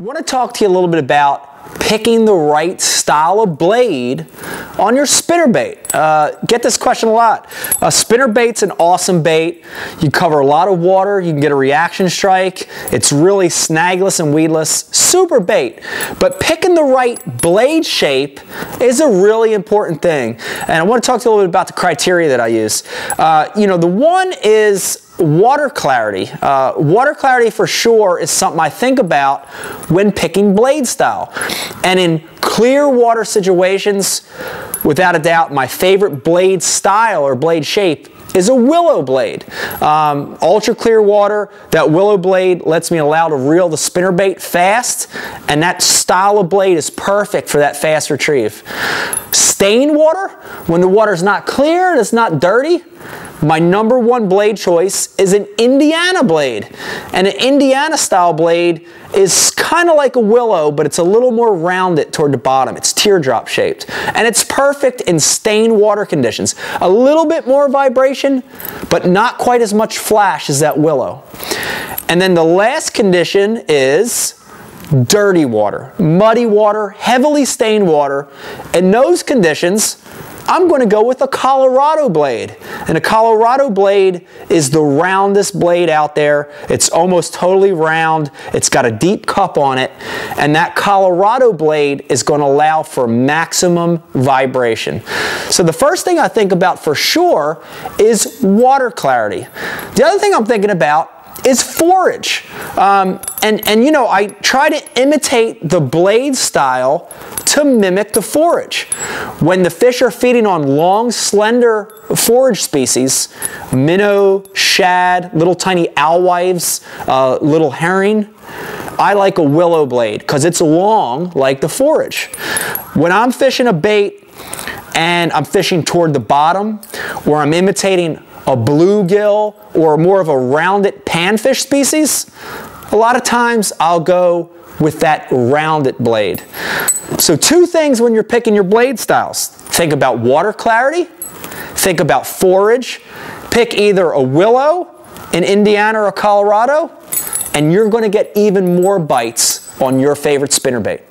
Want to talk to you a little bit about picking the right style of blade on your spinnerbait. Uh, get this question a lot. A spinnerbait's an awesome bait. You cover a lot of water, you can get a reaction strike. It's really snagless and weedless. Super bait. But picking the right blade shape is a really important thing. And I want to talk to you a little bit about the criteria that I use. Uh, you know, the one is water clarity. Uh, water clarity for sure is something I think about when picking blade style. And in clear water situations, without a doubt, my favorite blade style or blade shape is a willow blade. Um, ultra clear water, that willow blade lets me allow to reel the spinnerbait fast, and that style of blade is perfect for that fast retrieve. Stained water, when the water's not clear and it's not dirty, my number one blade choice is an Indiana blade. And an Indiana style blade is kind of like a willow, but it's a little more rounded toward the bottom. It's teardrop shaped. And it's perfect in stained water conditions. A little bit more vibration, but not quite as much flash as that willow. And then the last condition is dirty water, muddy water, heavily stained water. In those conditions, I'm going to go with a Colorado blade. And a Colorado blade is the roundest blade out there. It's almost totally round. It's got a deep cup on it. And that Colorado blade is going to allow for maximum vibration. So the first thing I think about for sure is water clarity. The other thing I'm thinking about is forage. Um, and, and you know, I try to imitate the blade style to mimic the forage. When the fish are feeding on long, slender forage species, minnow, shad, little tiny alewives, uh, little herring, I like a willow blade because it's long like the forage. When I'm fishing a bait and I'm fishing toward the bottom where I'm imitating a bluegill or more of a rounded panfish species, a lot of times I'll go with that rounded blade. So two things when you're picking your blade styles. Think about water clarity, think about forage, pick either a willow in Indiana or Colorado, and you're going to get even more bites on your favorite spinnerbait.